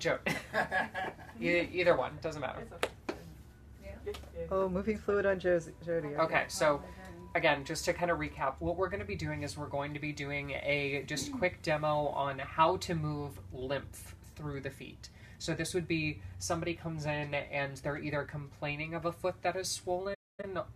Joe. E- Either one doesn't matter. Oh, moving fluid on Josie, Jody. Okay, so again, just to kind of recap, what we're going to be doing is we're going to be doing a just quick demo on how to move lymph through the feet. So this would be somebody comes in and they're either complaining of a foot that is swollen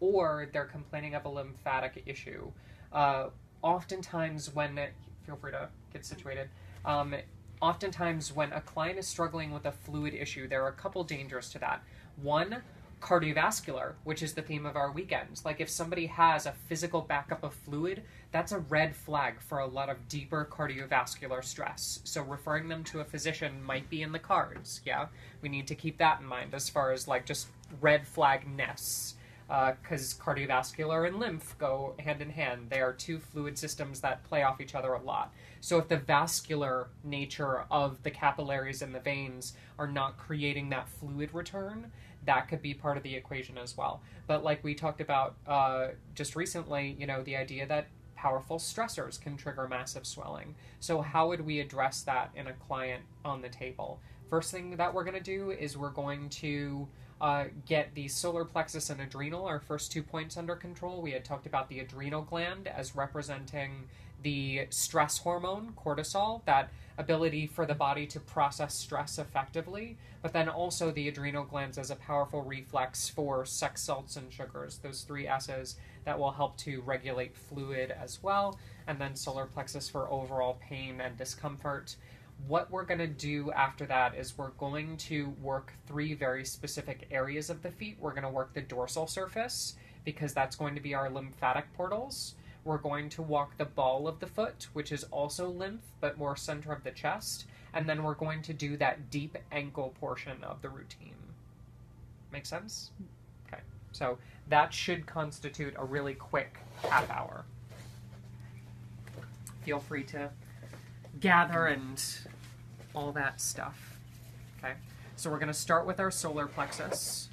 or they're complaining of a lymphatic issue. Uh, oftentimes, when feel free to get situated. Um, oftentimes, when a client is struggling with a fluid issue, there are a couple dangers to that. One, cardiovascular, which is the theme of our weekends. Like if somebody has a physical backup of fluid, that's a red flag for a lot of deeper cardiovascular stress. So referring them to a physician might be in the cards. Yeah, we need to keep that in mind as far as like just red flag nests. Because cardiovascular and lymph go hand in hand. They are two fluid systems that play off each other a lot. So, if the vascular nature of the capillaries and the veins are not creating that fluid return, that could be part of the equation as well. But like we talked about uh, just recently, you know, the idea that powerful stressors can trigger massive swelling. So how would we address that in a client on the table? First thing that we're going to do is we're going to uh, get the solar plexus and adrenal, our first two points under control. We had talked about the adrenal gland as representing the stress hormone, cortisol, that ability for the body to process stress effectively, but then also the adrenal glands as a powerful reflex for sex salts and sugars, those three S's that will help to regulate fluid as well, and then solar plexus for overall pain and discomfort. What we're going to do after that is we're going to work three very specific areas of the feet. We're going to work the dorsal surface because that's going to be our lymphatic portals. We're going to walk the ball of the foot, which is also lymph, but more center of the chest. And then we're going to do that deep ankle portion of the routine. Make sense? Okay. So that should constitute a really quick half hour. Feel free to gather and all that stuff. Okay. So we're going to start with our solar plexus.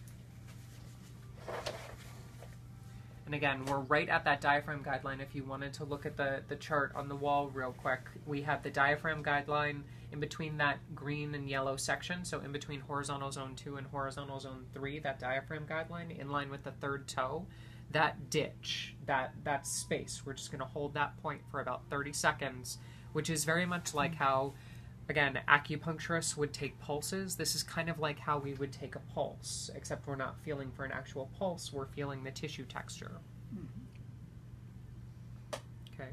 And again, we're right at that diaphragm guideline. If you wanted to look at the, the chart on the wall real quick, we have the diaphragm guideline in between that green and yellow section. So in between horizontal zone 2 and horizontal zone 3, that diaphragm guideline in line with the third toe, that ditch, that, that space, we're just going to hold that point for about 30 seconds, which is very much like how again, acupuncturists would take pulses. This is kind of like how we would take a pulse, except we're not feeling for an actual pulse, we're feeling the tissue texture. Mm-hmm. Okay.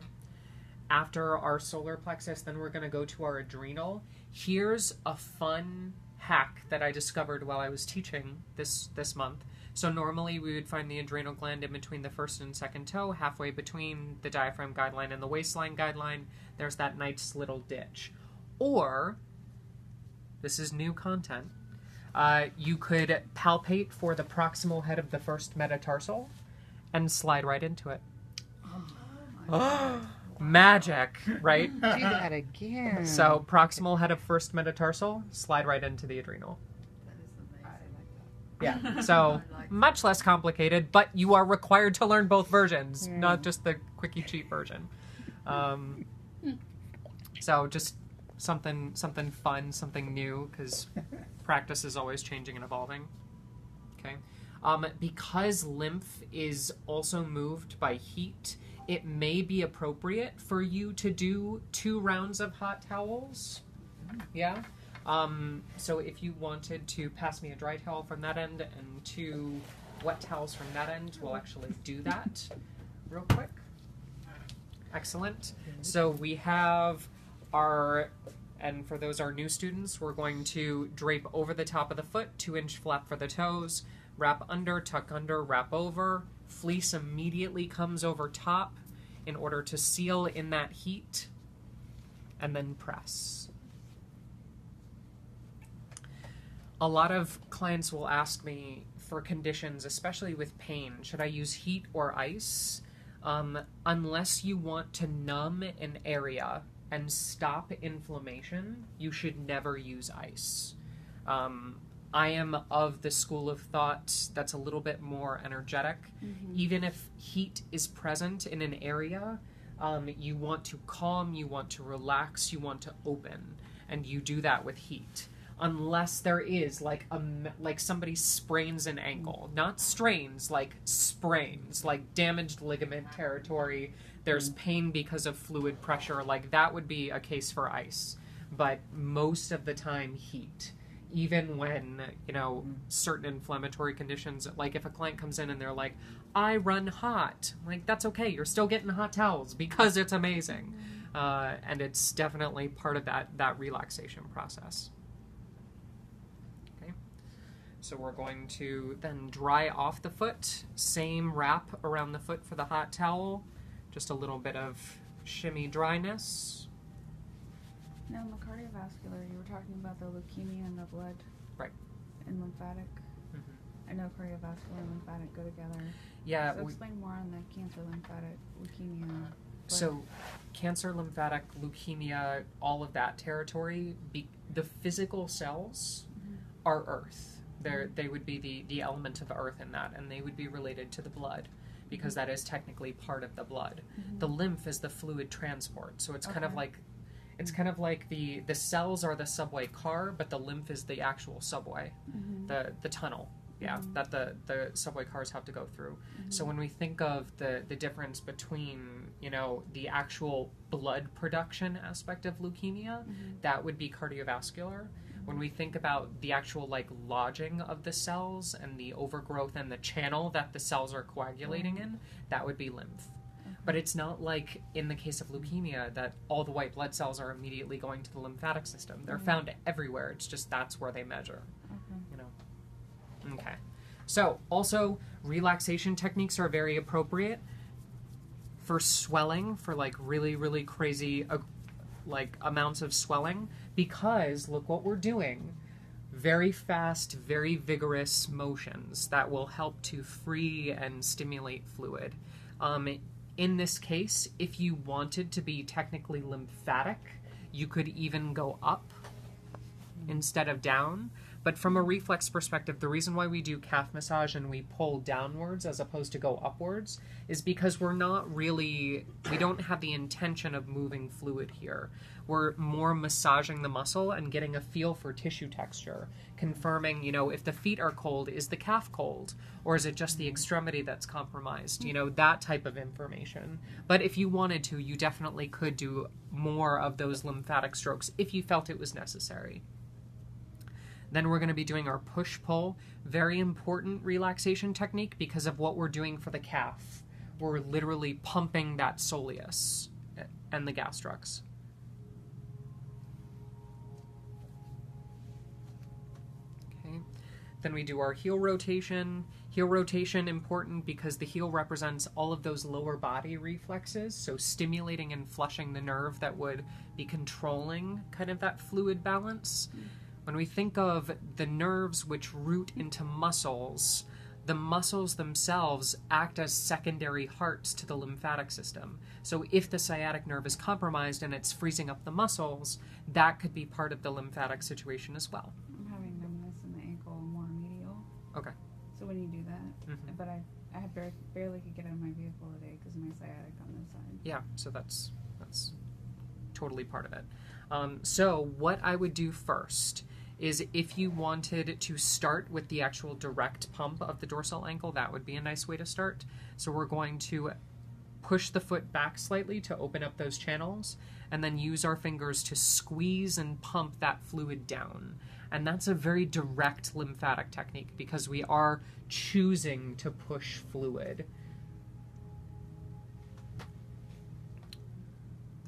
After our solar plexus, then we're going to go to our adrenal. Here's a fun hack that I discovered while I was teaching this this month. So normally we would find the adrenal gland in between the first and second toe, halfway between the diaphragm guideline and the waistline guideline. There's that nice little ditch. Or, this is new content, uh, you could palpate for the proximal head of the first metatarsal and slide right into it. Oh Magic, right? Do that again. So, proximal head of first metatarsal, slide right into the adrenal. Yeah, so much less complicated, but you are required to learn both versions, not just the quickie cheat version. Um, so just something something fun, something new, because practice is always changing and evolving. Okay, um, because lymph is also moved by heat, it may be appropriate for you to do two rounds of hot towels. Yeah. Um, so if you wanted to pass me a dry towel from that end and two wet towels from that end, we'll actually do that real quick. Excellent. So we have our, and for those our new students, we're going to drape over the top of the foot, two inch flap for the toes, wrap under, tuck under, wrap over. Fleece immediately comes over top in order to seal in that heat, and then press. a lot of clients will ask me for conditions, especially with pain, should I use heat or ice? Um, unless you want to numb an area and stop inflammation, you should never use ice. Um, I am of the school of thought that's a little bit more energetic. Even if heat is present in an area, um, you want to calm, you want to relax, you want to open, and you do that with heat unless there is like a like somebody sprains an ankle, not strains, like sprains, like damaged ligament territory. There's pain because of fluid pressure, like that would be a case for ice. But most of the time, heat. Even when you know certain inflammatory conditions, like if a client comes in and they're like, "I run hot," like that's okay. You're still getting hot towels because it's amazing, uh, and it's definitely part of that that relaxation process. Okay. So we're going to then dry off the foot. Same wrap around the foot for the hot towel. Just a little bit of shimmy dryness. Now, in the cardiovascular, you were talking about the leukemia in the blood. Right. And lymphatic. I know cardiovascular and lymphatic go together. Yeah. so we- explain more on the cancer, lymphatic, leukemia. blood. so cancer, lymphatic, leukemia, all of that territory, be, the physical cells Mhm. are earth. They're, they would be the, the element of earth in that, and they would be related to the blood because that is technically part of the blood. Mhm. The lymph is the fluid transport, so it's kind of like it's kind of like the the cells are the subway car, but the lymph is the actual subway, Mhm. the the tunnel. Yeah, Mhm. that the the subway cars have to go through. So Mhm. when we think of the the difference between you know the actual blood production aspect of leukemia, Mhm. that would be cardiovascular. When we think about the actual like lodging of the cells and the overgrowth and the channel that the cells are coagulating in, that would be lymph. But it's not like in the case of leukemia that all the white blood cells are immediately going to the lymphatic system. They're Mhm. found everywhere. It's just that's where they measure. Okay. You know. Okay. So also relaxation techniques are very appropriate for swelling for like really really crazy uh, like amounts of swelling because look what we're doing. Very fast very vigorous motions that will help to free and stimulate fluid. Um, in this case if you wanted to be technically lymphatic you could even go up instead of down but from a reflex perspective, the reason why we do calf massage and we pull downwards as opposed to go upwards is because we're not really, we don't have the intention of moving fluid here. We're more massaging the muscle and getting a feel for tissue texture, confirming, you know, if the feet are cold, is the calf cold? Or is it just the extremity that's compromised? You know, that type of information. But if you wanted to, you definitely could do more of those lymphatic strokes if you felt it was necessary. Then we're going to be doing our push pull. Very important relaxation technique because of what we're doing for the calf. We're literally pumping that soleus and the gastrocs. Okay. Then we do our heel rotation. Heel rotation important because the heel represents all of those lower body reflexes, so stimulating and flushing the nerve that would be controlling kind of that fluid balance. When we think of the nerves which root into muscles, the muscles themselves act as secondary hearts to the lymphatic system. So if the sciatic nerve is compromised and it's freezing up the muscles, that could be part of the lymphatic situation as well. I'm having numbness in the ankle more medial. Okay. So when you do that, Mhm. but I, I barely, barely could get out of my vehicle today because of my sciatic on this side. Yeah, so that's that's totally part of it. Um, so what I would do first is if you wanted to start with the actual direct pump of the dorsal ankle, that would be a nice way to start. So we're going to push the foot back slightly to open up those channels and then use our fingers to squeeze and pump that fluid down. And that's a very direct lymphatic technique because we are choosing to push fluid.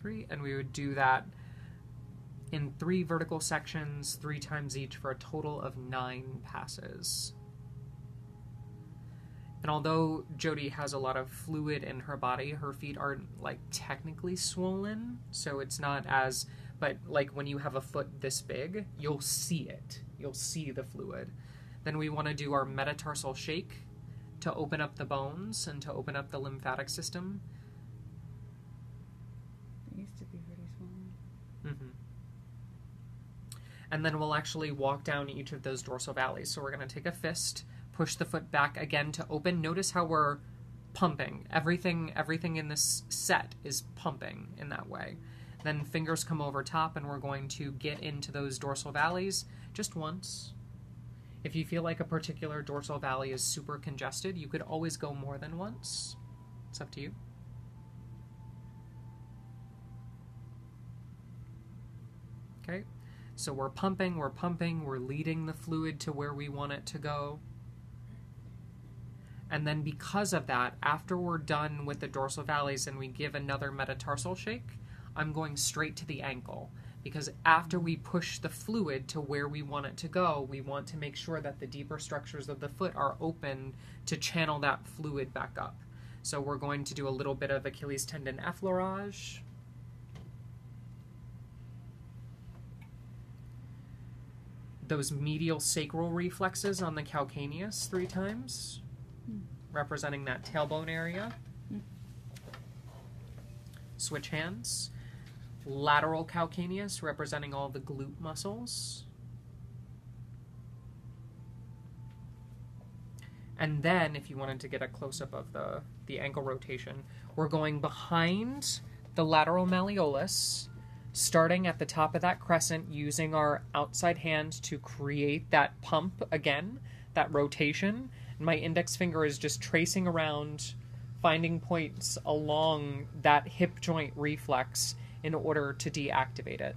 Three, and we would do that in three vertical sections, three times each, for a total of nine passes. And although Jody has a lot of fluid in her body, her feet aren't like technically swollen, so it's not as. But like when you have a foot this big, you'll see it. You'll see the fluid. Then we want to do our metatarsal shake to open up the bones and to open up the lymphatic system. It used to be pretty swollen. hmm And then we'll actually walk down each of those dorsal valleys. So we're going to take a fist, push the foot back again to open. Notice how we're pumping. Everything everything in this set is pumping in that way. Then fingers come over top, and we're going to get into those dorsal valleys just once. If you feel like a particular dorsal valley is super congested, you could always go more than once. It's up to you. Okay, so we're pumping, we're pumping, we're leading the fluid to where we want it to go. And then, because of that, after we're done with the dorsal valleys and we give another metatarsal shake, I'm going straight to the ankle. Because after we push the fluid to where we want it to go, we want to make sure that the deeper structures of the foot are open to channel that fluid back up. So, we're going to do a little bit of Achilles tendon effleurage. Those medial sacral reflexes on the calcaneus three times hmm. representing that tailbone area. Hmm. Switch hands. Lateral calcaneus, representing all the glute muscles. And then, if you wanted to get a close up of the, the ankle rotation, we're going behind the lateral malleolus, starting at the top of that crescent, using our outside hand to create that pump again, that rotation my index finger is just tracing around, finding points along that hip joint reflex in order to deactivate it.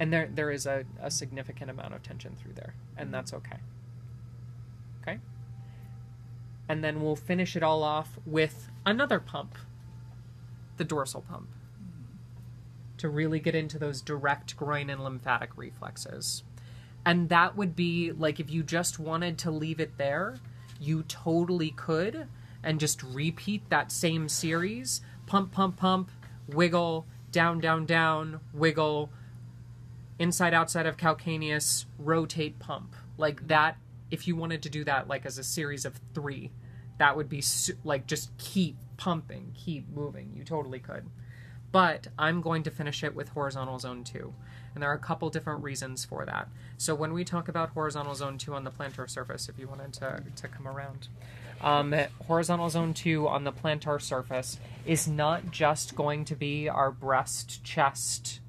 And there, there is a, a significant amount of tension through there, and mm-hmm. that's okay. Okay? And then we'll finish it all off with another pump the dorsal pump to really get into those direct groin and lymphatic reflexes. And that would be like if you just wanted to leave it there, you totally could and just repeat that same series pump, pump, pump, wiggle, down, down, down, wiggle, inside, outside of calcaneus, rotate, pump. Like that, if you wanted to do that like as a series of three, that would be like just keep pumping, keep moving. You totally could. But I'm going to finish it with horizontal zone two. And there are a couple different reasons for that. So when we talk about horizontal zone 2 on the plantar surface, if you wanted to, to come around, um, horizontal zone 2 on the plantar surface is not just going to be our breast, chest,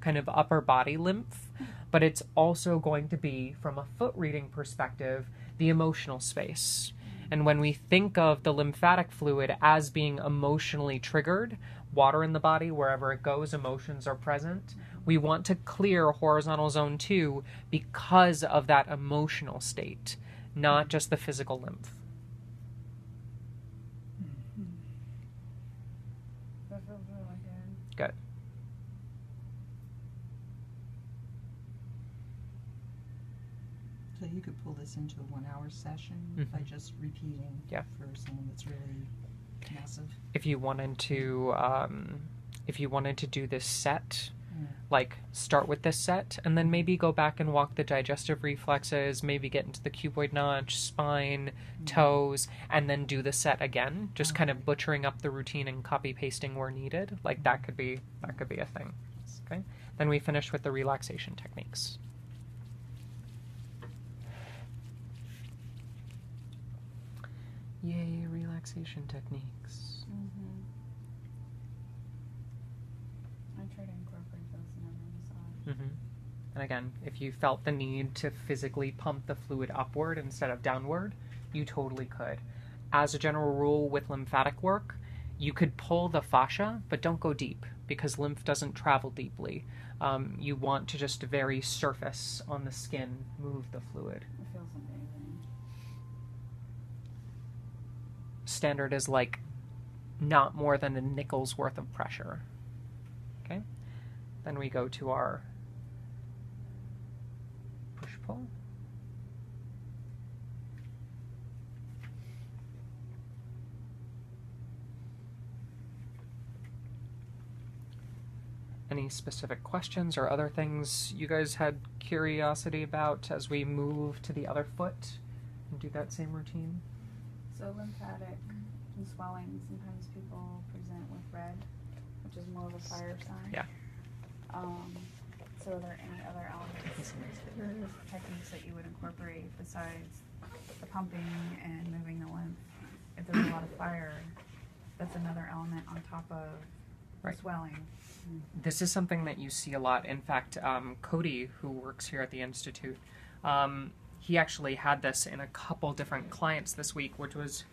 kind of upper body lymph, but it's also going to be, from a foot reading perspective, the emotional space. And when we think of the lymphatic fluid as being emotionally triggered, water in the body, wherever it goes, emotions are present we want to clear horizontal zone 2 because of that emotional state, not just the physical lymph. That feels really good. Good. So you could pull this into a one hour session by Mhm. just repeating Yeah. for someone that's really massive. If you wanted to, um, if you wanted to do this set, Mm. like start with this set and then maybe go back and walk the digestive reflexes, maybe get into the cuboid notch, spine, toes, and then do the set again. Just kind of butchering up the routine and copy pasting where needed. Like that could be that could be a thing. Okay. Then we finish with the relaxation techniques. Yay, relaxation techniques. Mm-hmm. I try to incorporate those in every massage. hmm And again, if you felt the need to physically pump the fluid upward instead of downward, you totally could. As a general rule with lymphatic work, you could pull the fascia, but don't go deep because lymph doesn't travel deeply. Um, you want to just very surface on the skin move the fluid. It feels amazing. Standard is like not more than a nickel's worth of pressure. Okay? Then we go to our push pull. Any specific questions or other things you guys had curiosity about as we move to the other foot and do that same routine? So lymphatic and swelling, sometimes people present with red, which is more of a fire sign. Yeah. Um, so are there any other elements or techniques that you would incorporate besides the pumping and moving the lymph? If there's a lot of fire, that's another element on top of Right. swelling. this is something that you see a lot. In fact, um, Cody, who works here at the institute, um, he actually had this in a couple different clients this week, which was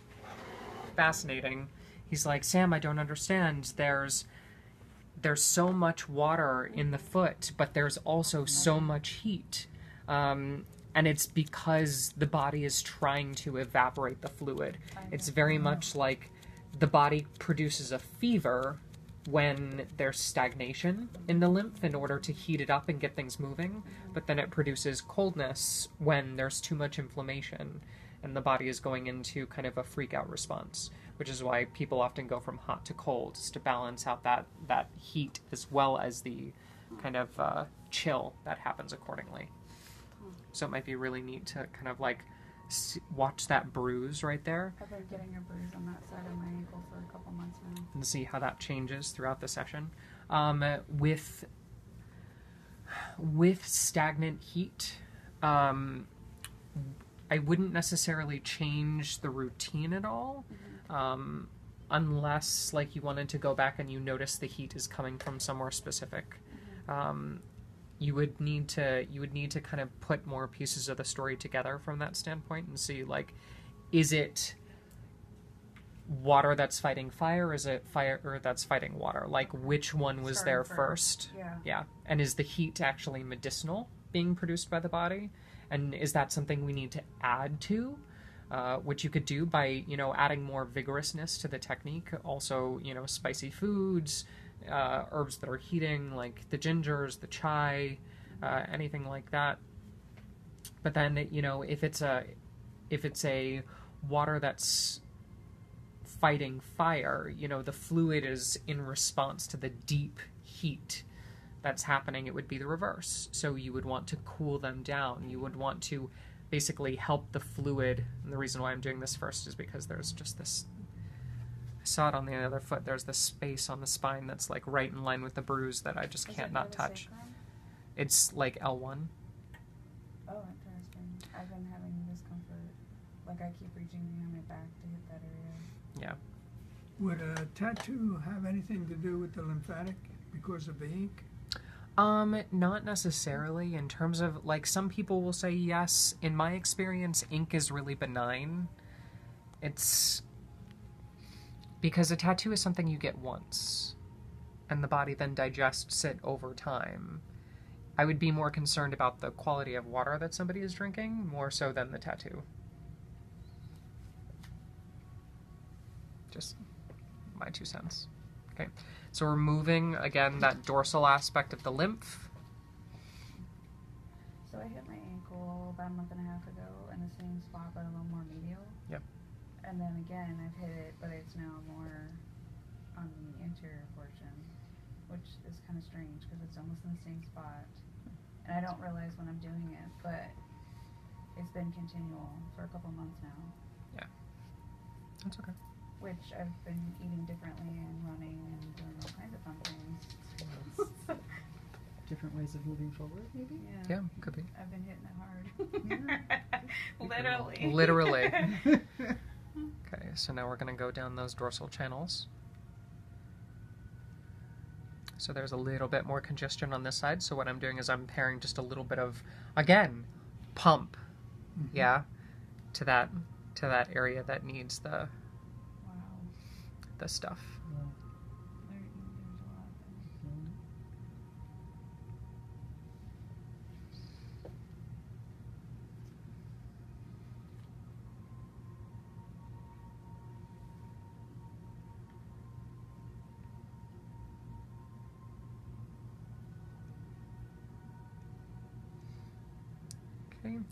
fascinating. He's like, Sam, I don't understand. There's there's so much water in the foot, but there's also so much heat. Um, and it's because the body is trying to evaporate the fluid. It's very much like the body produces a fever when there's stagnation in the lymph in order to heat it up and get things moving, but then it produces coldness when there's too much inflammation and the body is going into kind of a freak out response, which is why people often go from hot to cold just to balance out that, that heat as well as the kind of uh, chill that happens accordingly. So it might be really neat to kind of like watch that bruise right there I've been getting a bruise on that side of my ankle for a couple months now. and see how that changes throughout the session. Um, with with stagnant heat, um, I wouldn't necessarily change the routine at all, um, unless like you wanted to go back and you notice the heat is coming from somewhere specific. Um, you would need to you would need to kind of put more pieces of the story together from that standpoint and see like, is it water that's fighting fire? Or is it fire or that's fighting water? Like which one was there Starting first? Yeah. yeah. And is the heat actually medicinal being produced by the body? And is that something we need to add to uh, which you could do by you know adding more vigorousness to the technique? Also you know spicy foods uh, herbs that are heating like the gingers the chai uh, anything like that. But then you know if it's a if it's a water that's fighting fire you know the fluid is in response to the deep heat that's happening. It would be the reverse. So you would want to cool them down. You would want to basically help the fluid. And the reason why i'm doing this first is because there's just this i saw it on the other foot there's this space on the spine that's like right in line with the bruise that i just Is can't it not touch sacrum? it's like l1 Oh, interesting. I've been having discomfort. Like I keep reaching behind my back to hit that area. Yeah. Would a tattoo have anything to do with the lymphatic because of the ink? Um, not necessarily. In terms of like, some people will say yes. In my experience, ink is really benign. It's because a tattoo is something you get once, and the body then digests it over time. I would be more concerned about the quality of water that somebody is drinking more so than the tattoo. Just my two cents. Okay. So we're moving again that dorsal aspect of the lymph. So I hit my ankle about a month and a half ago in the same spot, but a little more medial. Yep. And then again, I've hit it, but it's now more on the anterior portion, which is kind of strange because it's almost in the same spot. And I don't realize when I'm doing it, but it's been continual for a couple months now, Yeah. That's okay. which I've been eating differently and running and doing all kinds of fun things. Different ways of moving forward, maybe? yeah. Yeah, could be. I've been hitting it hard. Literally. Literally. Okay, so now we're going to go down those dorsal channels. So there's a little bit more congestion on this side. So what I'm doing is I'm pairing just a little bit of, again, pump, mm-hmm. yeah, to that to that area that needs the wow. the stuff.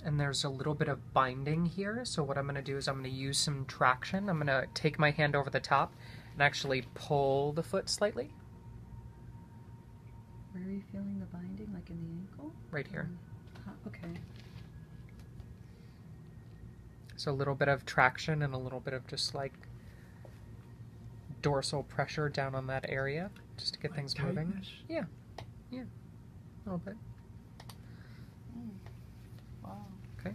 And there's a little bit of binding here. So what I'm going to do is I'm going to use some traction. I'm going to take my hand over the top and actually pull the foot slightly Where are you feeling the binding? Like in the ankle? right here. Um, huh, okay. So a little bit of traction and a little bit of just like dorsal pressure down on that area just to get Like things moving. Yeah, yeah, a little bit. Wow. Okay.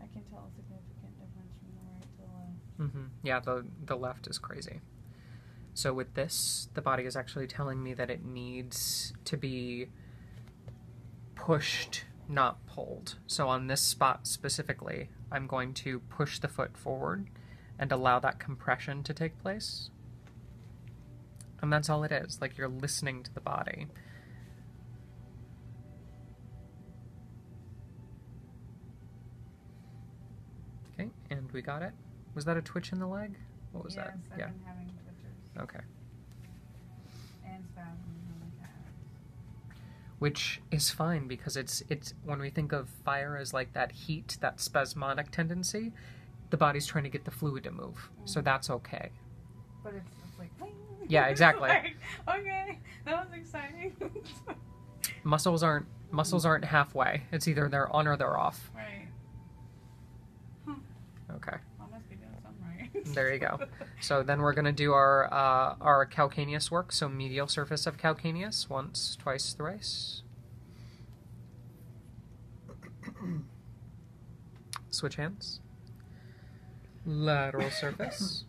I can tell a significant difference from the right to the left. Hmm Yeah, the the left is crazy. So with this, the body is actually telling me that it needs to be pushed, not pulled. So on this spot specifically, I'm going to push the foot forward and allow that compression to take place. And that's all it is. Like you're listening to the body. Okay, and we got it. Was that a twitch in the leg? What was yes, that? I've yeah. been having twitches Okay. and spasms. Which is fine because it's it's when we think of fire as like that heat, that spasmodic tendency, the body's trying to get the fluid to move. So Mm. that's okay. But it's, it's like. Yeah, exactly. like, okay, that was exciting. Muscles aren't muscles aren't halfway. It's either they're on or they're off. right. Okay. I must be doing something right. There you go. So then we're gonna do our uh, our calcaneus work. So medial surface of calcaneus, once, twice, thrice. Switch hands. Lateral surface,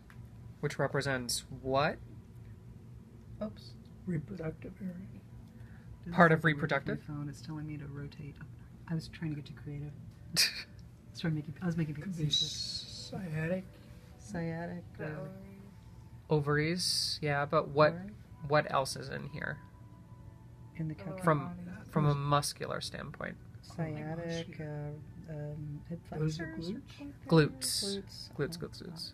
which represents what? Oops. Reproductive area. Did Part of something weird with reproductive? My phone is telling me to rotate. I was trying to get too creative. I was trying to make. it- I was making people Could be seasick. sciatic. Sciatic. The or ovaries. Ovaries, yeah, but what alright, what else is in here in the the From- body. from a muscular standpoint? sciatic, uh, um, hip Those are flexors, glutes? Glutes. Glutes. Glutes, Oh, glutes, glutes.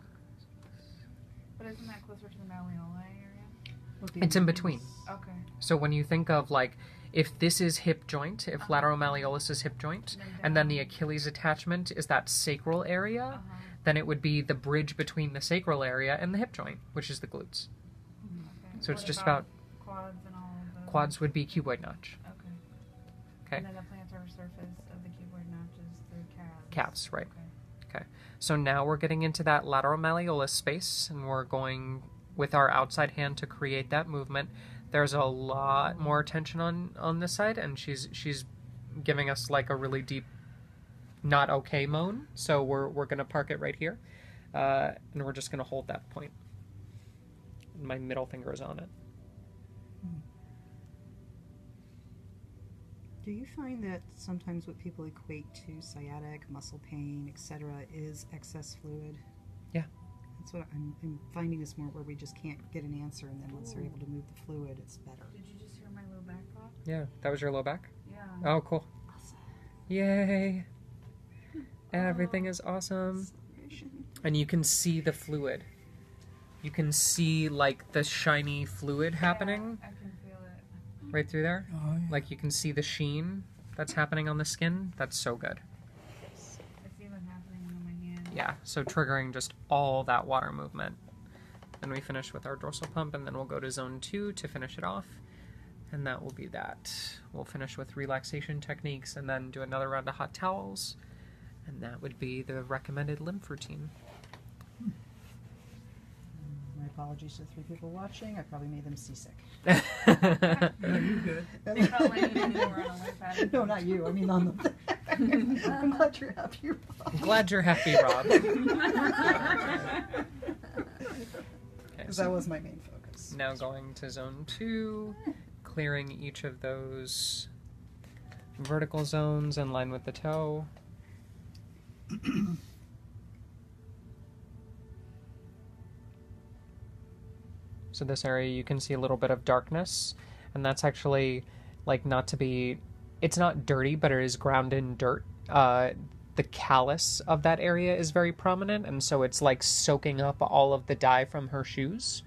But isn't that closer to the malleoli area? Would be It's in between. Okay. So when you think of like if this is hip joint, if lateral malleolus is hip joint, and then the Achilles attachment is that sacral area, Uh-huh. Then it would be the bridge between the sacral area and the hip joint, which is the glutes. Okay. So it's just about quads and all of those. quads would be cuboid notch. Okay. Okay. And then the plantar surface of the cuboid notch is the calves. Calves, right. Okay. So now we're getting into that lateral malleolus space, and we're going with our outside hand to create that movement. There's a lot more tension on on this side, and she's she's giving us like a really deep, not okay moan. So we're we're gonna park it right here, uh, and we're just gonna hold that point. My middle finger is on it. Do you find that sometimes what people equate to sciatic, muscle pain, etc., is excess fluid? Yeah. That's what I'm, I'm finding this more where we just can't get an answer, and then once they're able to move the fluid, it's better. Did you just hear my low back pop? Yeah, that was your low back. Yeah. Oh, cool! Awesome. Yay! Everything is awesome. And you can see the fluid. You can see like the shiny fluid happening Yeah, I can feel it. right through there. Oh, yeah. Like you can see the sheen that's happening on the skin. That's so good. It's even happening on my hand. Yeah, so triggering just all that water movement. Then we finish with our dorsal pump and then we'll go to zone 2 to finish it off. And that will be that. We'll finish with relaxation techniques and then do another round of hot towels. And that would be the recommended lymph routine. Hmm. My apologies to the three people watching. I probably made them seasick. No, you good. They felt like you on a no, not you. I mean, on the. I'm glad you're happy. Rob. I'm glad you're happy, Rob. Okay, Because so that was my main focus. now going to zone two, clearing each of those vertical zones in line with the toe. So this area you can see a little bit of darkness, and that's actually like not to be. It's not dirty, but it is ground in dirt. Uh, the callus of that area is very prominent, and so it's like soaking up all of the dye from her shoes.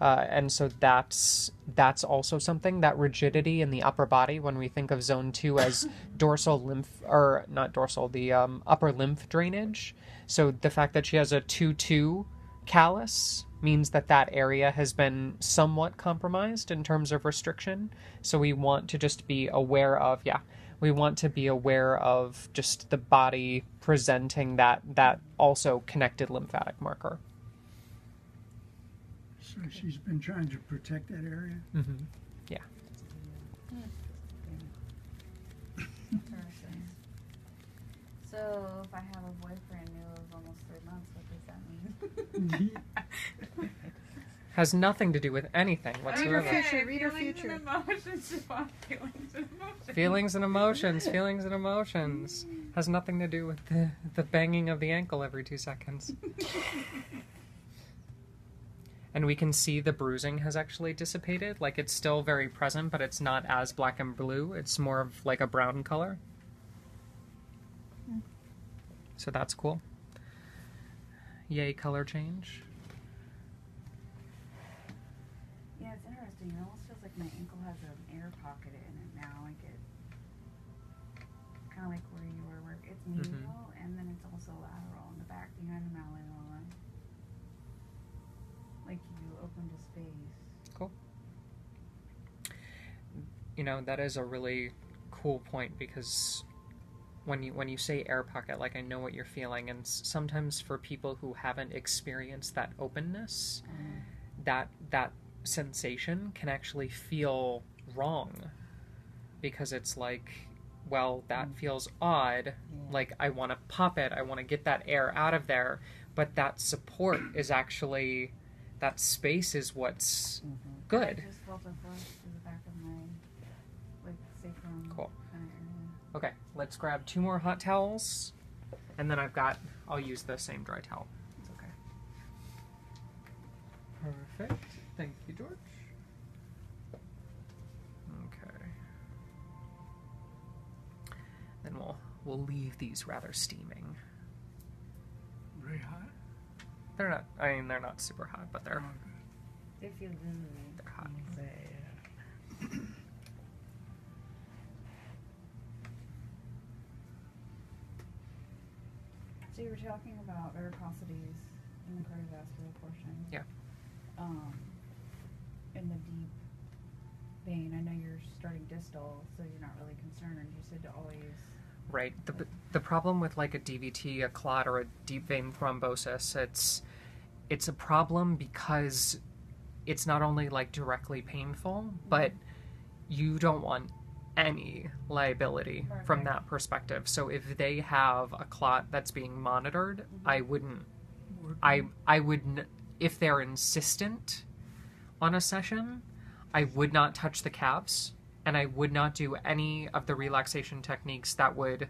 Uh, and so that's that's also something that rigidity in the upper body when we think of zone two as dorsal lymph or not dorsal the um, upper lymph drainage. So the fact that she has a 2-2 callus means that that area has been somewhat compromised in terms of restriction. So we want to just be aware of yeah we want to be aware of just the body presenting that that also connected lymphatic marker So she's been trying to protect that area. mm-hmm. Interesting. So So if I have a boyfriend new of almost three months, what does that mean? Has nothing to do with anything whatsoever. future, read her feelings future. And emotions, feelings and emotions. Feelings and emotions, feelings and emotions. Has nothing to do with the, the banging of the ankle every two seconds. and we can see the bruising has actually dissipated. Like it's still very present, but it's not as black and blue. It's more of like a brown color. So that's cool. Yay, color change. Yeah, it's interesting. It almost feels like my ankle has an air pocket in it now. Like it, kind of like where you were, it's medial Mhm. and then it's also lateral in the back behind the malleolus. Like you opened a space. You know that is a really cool point because when you when you say air pocket like i know what you're feeling and sometimes for people who haven't experienced that openness mm. that that sensation can actually feel wrong because it's like well that mm. feels odd like i want to pop it i want to get that air out of there but that support is actually that space is what's mm-hmm. good Okay, let's grab two more hot towels, and then I've got. I'll use the same dry towel. It's okay. Perfect. Thank you, George. Okay. Then we'll we'll leave these rather steaming. Very hot. They're not. I mean, they're not super hot, but they're Oh, They feel good. they're hot. Mm-hmm. So you were talking about varicosities in the cardiovascular portion. Yeah. Um, in the deep vein, I know you're starting distal, so you're not really concerned. You said to always. Right. The, the problem with like a DVT, a clot, or a deep vein thrombosis, it's it's a problem because it's not only like directly painful, but you don't want any liability from that perspective. So if they have a clot that's being monitored, I wouldn't I I would if they're insistent on a session, I would not touch the calves and I would not do any of the relaxation techniques that would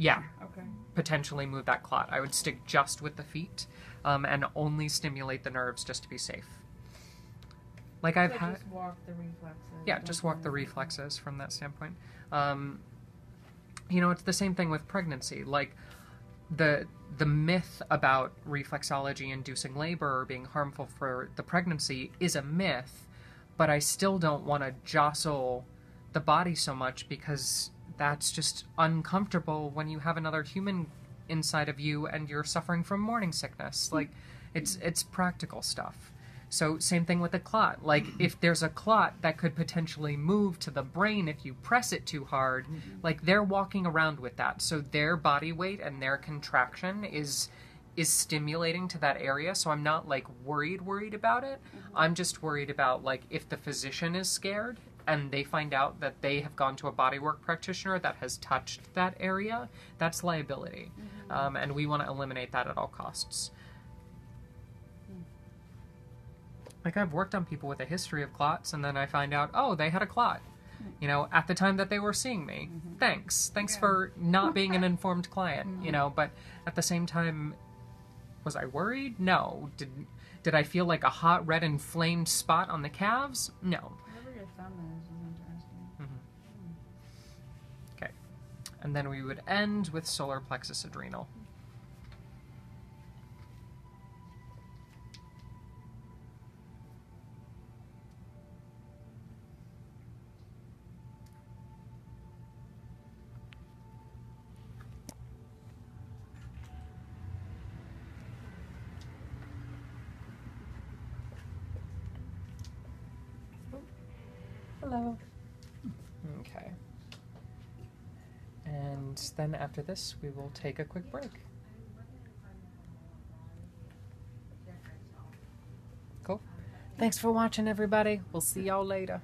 yeah, Okay. potentially move that clot. I would stick just with the feet um, and only stimulate the nerves just to be safe. Like I've so had just walk the reflexes. yeah, just walk the reflexes from that standpoint. Um, you know, it's the same thing with pregnancy. Like the the myth about reflexology inducing labor or being harmful for the pregnancy is a myth, but I still don't want to jostle the body so much because that's just uncomfortable when you have another human inside of you and you're suffering from morning sickness. Like it's it's practical stuff. So same thing with the clot. Like mm-hmm. if there's a clot that could potentially move to the brain if you press it too hard, mm-hmm. like they're walking around with that. So their body weight and their contraction is is stimulating to that area. So I'm not like worried worried about it. Mm-hmm. I'm just worried about like if the physician is scared and they find out that they have gone to a bodywork practitioner that has touched that area, that's liability. Um, and we want to eliminate that at all costs. Like I've worked on people with a history of clots, and then I find out, oh, they had a clot. You know, at the time that they were seeing me. Mm-hmm. Thanks, thanks Yeah. for not being an informed client. You mm-hmm. know, but at the same time, was I worried? No. Did did I feel like a hot red inflamed spot on the calves? No. Whatever your thumb is is interesting. Mm-hmm. Okay. And then we would end with solar plexus adrenal. Then after this, we will take a quick break. Cool. Thanks for watching, everybody. We'll see y'all later.